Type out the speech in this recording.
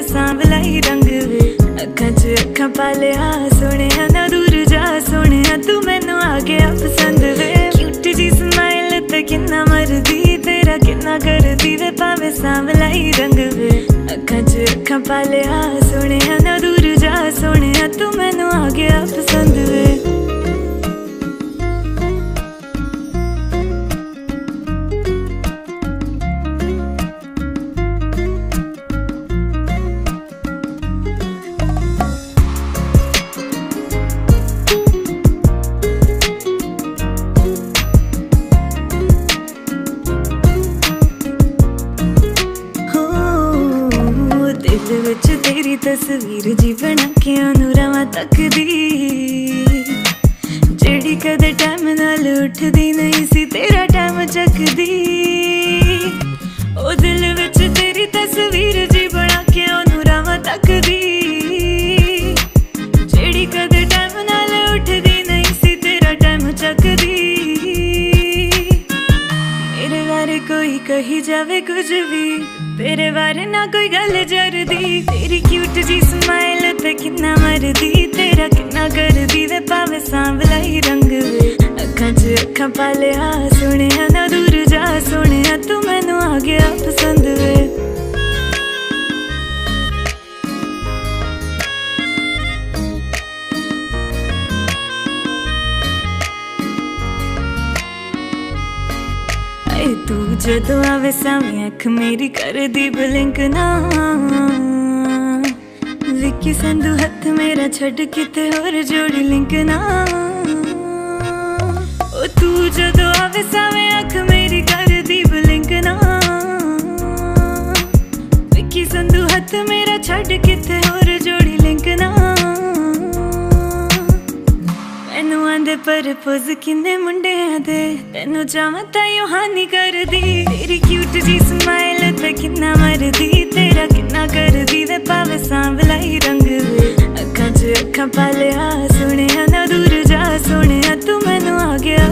ਪਾਵੇ ਸਾਂਵਲਾ ਰੰਗ ਵੇ। ਅੱਖਾਂ 'ਚ ਅੱਖਾਂ ਪਾ ਲਿਆ, ਸੋਹਣਿਆ ਨਾ ਦੂਰ ਜਾ। ਸੋਹਣਿਆ ਤੂੰ ਮੈਨੂੰ ਆ ਗਿਆ ਪਸੰਦ ਵੇ। ਕਿਊਟ ਜੀ ਸਮਾਈਲ ਤੇ ਕਿੰਨਾ ਮਰਦੀ, ਤੇਰਾ ਕਿੰਨਾ ਕਰਦੀ ਵੇ। ਪਾਵੇ ਸਾਂਭ ਲਈ ਰੰਗ ਵੇ। ਅੱਖਾਂ 'ਚ ਅੱਖਾਂ ਪਾ ਲਿਆ, ਸੋਹਣਿਆ ਤੇਰੀ ਤਸਵੀਰ ਜੀ ਬਣਾ ਕੇ ਉਹਨੂੰ ਰਵਾਂ ਤੱਕਦੀ। ਜਿਹੜੀ ਕਦੇ ਟਾਈਮ ਨਾਲ ਉੱਠਦੀ ਨਹੀਂ ਸੀ, ਤੇਰਾ ਟਾਈਮ ਚੱਕਦੀ। ਉਹ ਦਿਲ ਵਿੱਚ ਤੇਰੀ ਤਸਵੀਰ ਜੀ ਬਣਾ ਕੇ ਉਹਨੂੰ ਰਵਾਂ ਤੱਕਦੀ। ਜਿਹੜੀ ਕਦੇ ਟਾਈਮ ਨਾਲ ਉੱਠਦੀ ਨਹੀਂ ਸੀ, ਤੇਰਾ ਟਾਈਮ ਚੱਕਦੀ। ਮੇਰੇ ਬਾਰੇ ਕੋਈ ਕਹੀ ਜਾਵੇ ਕੁਝ ਵੀ। ਤੇਰੇ ਬਾਰੇ ਨਾ ਕੋਈ ਗੱਲ ਜਰਦੀ। ਤੇਰੀ ਕਿਊਟ ਜੀ ਸਮਾਈਲ ਤੇ ਕਿੰਨਾ ਮਰਦੀ। ਤੇਰਾ ਕਿੰਨਾ ਕਰਦੀ ਵੇ ਪਾਵੇ ਸਾਂਵਲਾ ਹੀ ਰੰਗ ਵੇ। ਅੱਖਾਂ 'ਚ ਅੱਖਾਂ ਪਾ ਲਿਆ ਸੋਹਣਿਆ ਨਾ ਦੂਰ ਜਾ ਸੋਹਣਿਆ ਤੂੰ ਮੈਨੂੰ ਏ ਤੂੰ ਜਦੋਂ ਆਵੇ ਸਾਵੇਂ ਅੱਖ ਮੇਰੀ ਕਰਦੀ ਬਲਿੰਕ ਨਾ। ਵਿੱਕੀ ਸੰਧੂ ਹੱਥ ਮੇਰਾ ਛੱਡ ਕਿਤੇ ਹੋਰ ਜੋੜੀ ਲਿੰਕ ਨਾ। ਓ ਤੂੰ ਜਦੋਂ ਆਵੇ ਸਾਵੇਂ ਅੱਖ ਮੇਰੀ ਕਰਦੀ ਬਲਿੰਕ ਨਾ। ਵਿੱਕੀ ਸੰਧੂ ਹੱਥ ਮੇਰਾ ਛੱਡ ਕਿਤੇ ਮੈਨੂੰ ਆਂਦੇ ਪਰ ਪੋਜ਼ ਕਿੰਨੇ ਮੁੰਡਿਆਂ ਦੇ? ਤੈਨੂੰ ਚਾਹਾਂ ਤਾਂ ਯੋ ਹਾਨੀ ਕਰਦੀ। ਤੇਰੀ ਕਿਊਟ ਜੀ ਸਮਾਈਲ ਤੇ ਕਿੰਨਾ ਮਰਦੀ। ਤੇਰਾ ਕਿੰਨਾ ਕਰਦੀ ਵੇ ਪਾਵੇ ਸਾਂਵਲਾ ਹੀ ਰੰਗ ਵੇ। ਅੱਖਾਂ 'ਚ ਅੱਖਾਂ ਪਾ ਲਿਆ ਸੋਹਣਿਆ ਨਾ ਦੂਰ ਜਾ ਸੋਹਣਿਆ ਤੂੰ ਮੈਨੂੰ ਆ ਗਿਆ